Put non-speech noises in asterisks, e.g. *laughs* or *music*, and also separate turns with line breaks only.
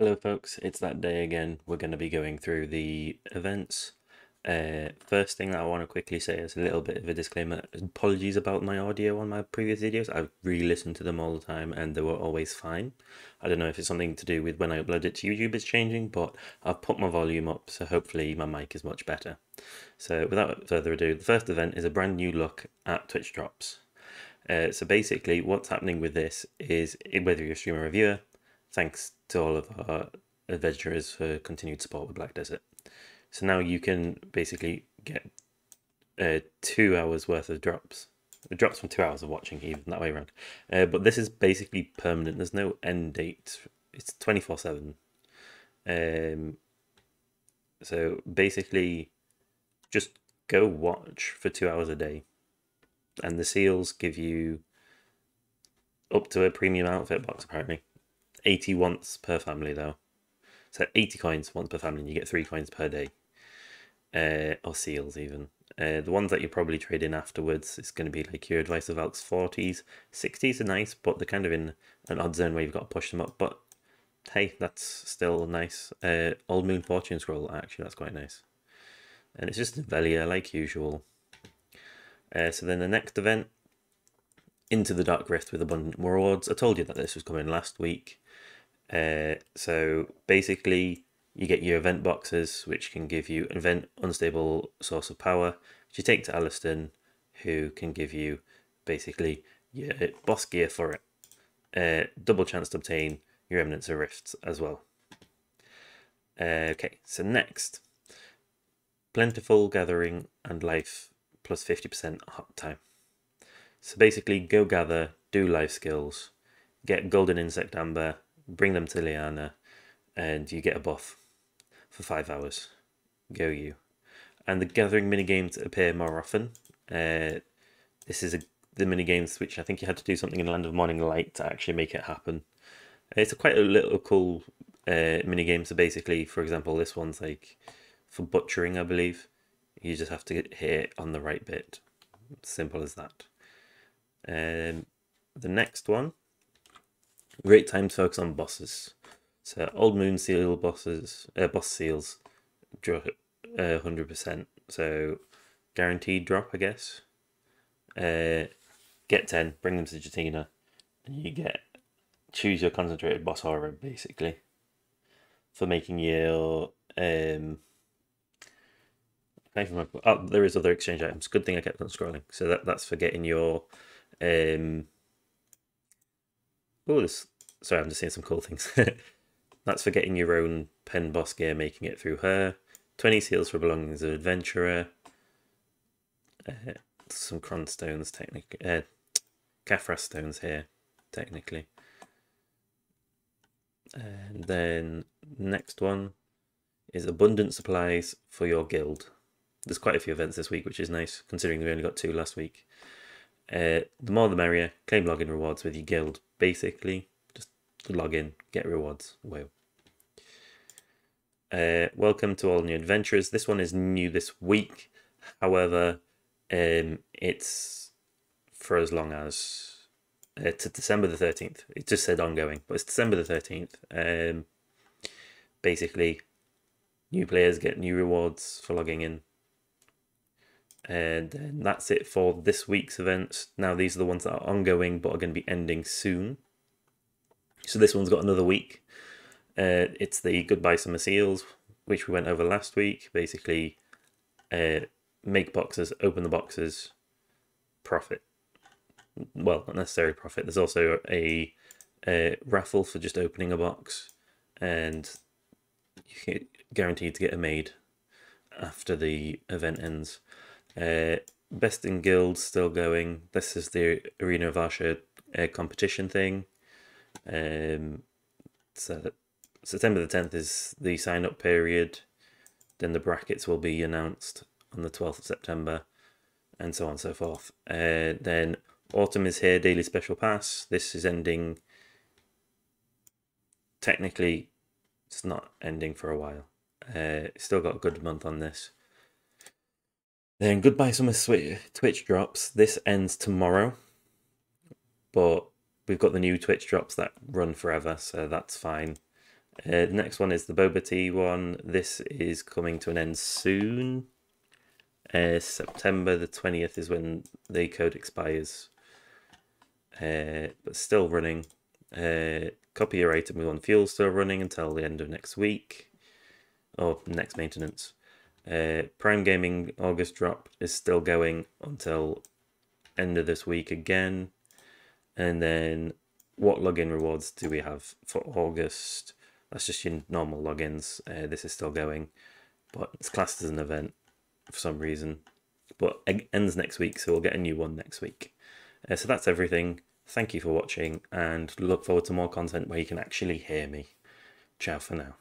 Hello folks, it's that day again. We're going to be going through the events. Uh, first thing that I want to quickly say is a little bit of a disclaimer. Apologies about my audio on my previous videos. I've re-listened to them all the time and they were always fine. I don't know if it's something to do with when I upload it to YouTube it's changing, but I've put my volume up so hopefully my mic is much better. So without further ado, the first event is a brand new look at Twitch Drops. Uh, so basically what's happening with this is whether you're a streamer or viewer, thanks to all of our adventurers for continued support with Black Desert. So now you can basically get uh, two hours worth of drops. Drops from two hours of watching, even that way around. Uh, but this is basically permanent. There's no end date. It's 24 7. Um, so basically, just go watch for two hours a day. And the seals give you up to a premium outfit box, apparently. 80 once per family though. So 80 coins once per family and you get 3 coins per day. Uh, or seals even. Uh, the ones that you probably trade in afterwards is going to be like your Advice of Valks 40s. 60s are nice, but they're kind of in an odd zone where you've got to push them up. But hey, that's still nice. Uh, Old Moon Fortune Scroll, actually, that's quite nice. And it's just Velia like usual. Uh, so then the next event, Into the Dark Rift with Abundant Rewards. I told you that this was coming last week. Uh, so basically, you get your event boxes, which can give you an event unstable source of power, which you take to Alustin, who can give you basically your boss gear for it. Uh, double chance to obtain your Remnants of Rifts as well. Uh, okay, so next, Plentiful Gathering and Life plus 50% hot time. So basically, go gather, do life skills, get Golden Insect Amber, bring them to Liana, and you get a buff for five hours. Go you. And the gathering mini games appear more often. Uh, this is a, the mini games which I think you had to do something in Land of Morning Light to actually make it happen. It's a quite a little cool uh, mini game. So basically, for example, this one's like for butchering, I believe. You just have to hit it on the right bit. Simple as that. Um, the next one Great time to focus on bosses. So Old Moon Seal bosses, uh, boss seals, uh, hundred percent. So guaranteed drop, I guess. Uh, get ten, bring them to Jetina, and you get choose your concentrated boss aura basically for making your um. Oh, there is other exchange items. Good thing I kept on scrolling. So that that's for getting your um Oh, this. Sorry, I'm just seeing some cool things. *laughs* That's for getting your own pen boss gear, making it through her. 20 seals for belongings of adventurer. Uh, some cron stones, technically. Uh, Caphras stones here, technically. And then next one is abundant supplies for your guild. There's quite a few events this week, which is nice, considering we only got two last week. Uh, the more the merrier. Claim login rewards with your guild. Basically, just log in, get rewards. Wow. Uh, welcome to all new adventurers. This one is new this week. However, um, it's for as long as uh, to December the 13th. It just said ongoing, but it's December the 13th. Um, basically, new players get new rewards for logging in and that's it for this week's events. Now these are the ones that are ongoing but are going to be ending soon. So this one's got another week. Uh, it's the Goodbye Summer Seals, which we went over last week. Basically, uh, make boxes, open the boxes, profit. Well, not necessarily profit. There's also a, a raffle for just opening a box, and you get guaranteed to get a maid after the event ends. Uh, best in guilds still going. This is the Arena of Arsha uh, competition thing. Um, so September the 10th is the sign up period. Then the brackets will be announced on the 12th of September and so on and so forth. Uh, then autumn is here, daily special pass. This is ending. Technically, it's not ending for a while. Uh, still got a good month on this. Then goodbye summer Twitch drops. This ends tomorrow, but we've got the new Twitch drops that run forever, so that's fine. Uh, next one is the Boba Tea one. This is coming to an end soon. Uh, September the 20th is when the code expires. Uh, but still running. Uh, copy your item with one fuel still running until the end of next week. Or next maintenance. Uh, Prime Gaming August drop is still going until end of this week again. And then what login rewards do we have for August? That's just your normal logins. Uh, this is still going, but it's classed as an event for some reason. But it ends next week, so we'll get a new one next week. Uh, so that's everything. Thank you for watching, and look forward to more content where you can actually hear me. Ciao for now.